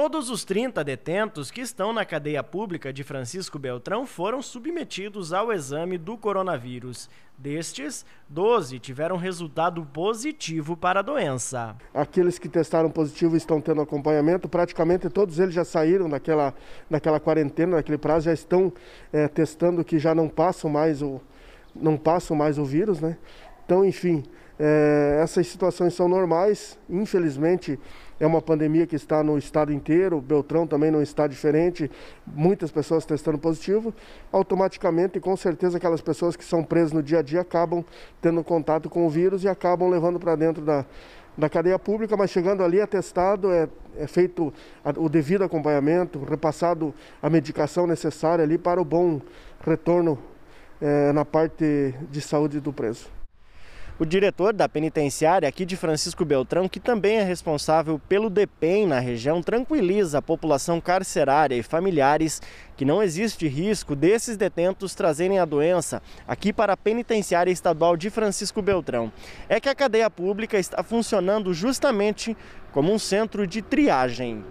Todos os 30 detentos que estão na cadeia pública de Francisco Beltrão foram submetidos ao exame do coronavírus. Destes, 12 tiveram resultado positivo para a doença. Aqueles que testaram positivo estão tendo acompanhamento, praticamente todos eles já saíram daquela, daquela quarentena, naquele prazo, já estão é, testando que já não passam mais o, não passam mais o vírus, né? Então, enfim, é, essas situações são normais. Infelizmente, é uma pandemia que está no estado inteiro. Beltrão também não está diferente. Muitas pessoas testando positivo. Automaticamente, com certeza, aquelas pessoas que são presas no dia a dia acabam tendo contato com o vírus e acabam levando para dentro da, da cadeia pública, mas chegando ali atestado, é, é feito o devido acompanhamento, repassado a medicação necessária ali para o bom retorno é, na parte de saúde do preso. O diretor da penitenciária aqui de Francisco Beltrão, que também é responsável pelo DEPEN na região, tranquiliza a população carcerária e familiares que não existe risco desses detentos trazerem a doença aqui para a penitenciária estadual de Francisco Beltrão. É que a cadeia pública está funcionando justamente como um centro de triagem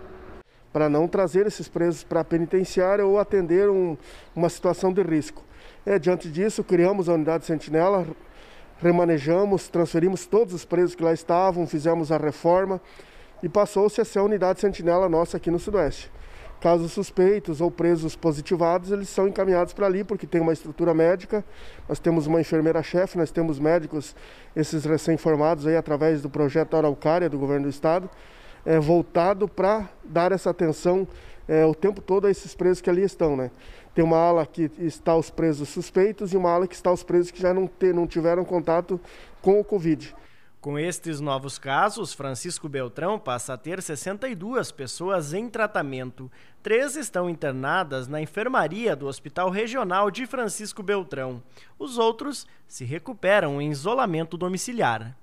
para não trazer esses presos para a penitenciária ou atender um, uma situação de risco. É, diante disso, criamos a unidade Sentinela, remanejamos, transferimos todos os presos que lá estavam, fizemos a reforma e passou-se a ser a unidade sentinela nossa aqui no Sudoeste. Casos suspeitos ou presos positivados, eles são encaminhados para ali, porque tem uma estrutura médica, nós temos uma enfermeira-chefe, nós temos médicos, esses recém-formados aí através do projeto Araucária do governo do estado, é, voltado para dar essa atenção é, o tempo todo a esses presos que ali estão. Né? Tem uma ala que está os presos suspeitos e uma ala que está os presos que já não, ter, não tiveram contato com o Covid. Com estes novos casos, Francisco Beltrão passa a ter 62 pessoas em tratamento. Três estão internadas na enfermaria do Hospital Regional de Francisco Beltrão. Os outros se recuperam em isolamento domiciliar.